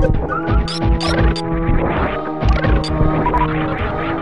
I'm sorry.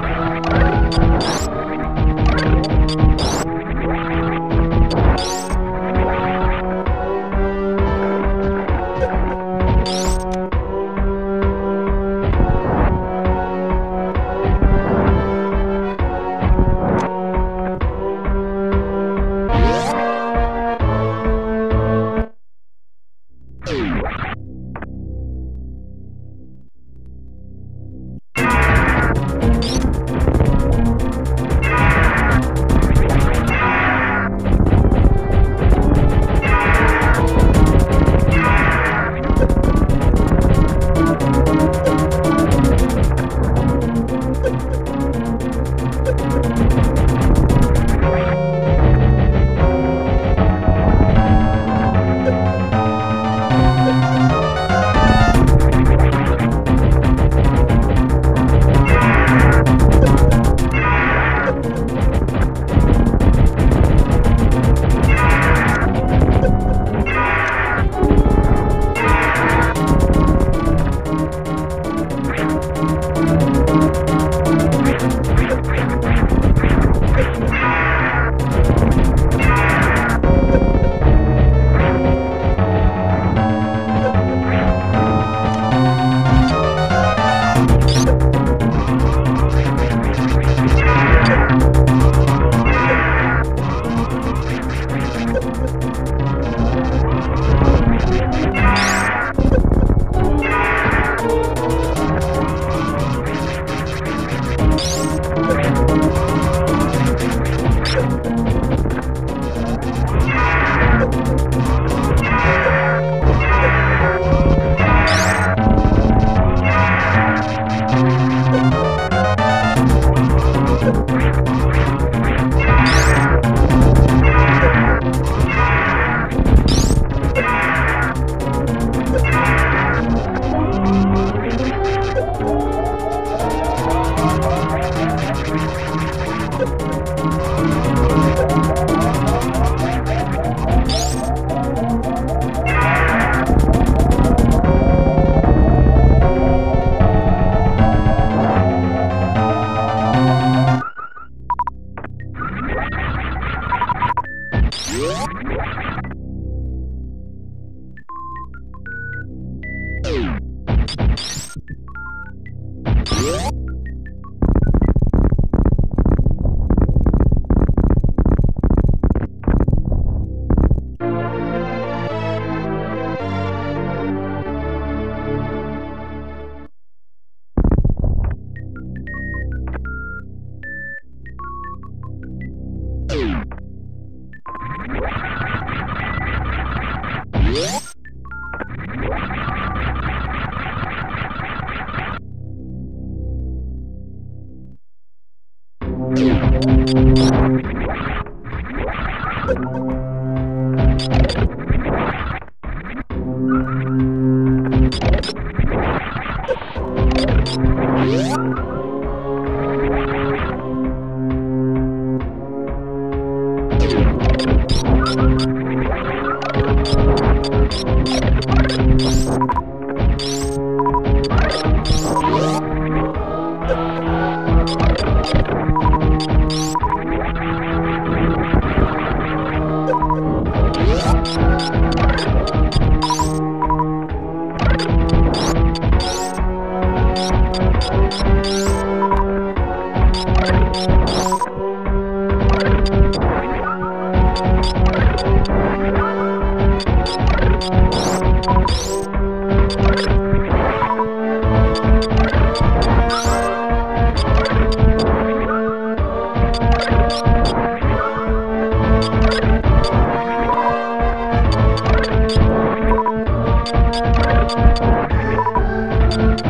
Thank you.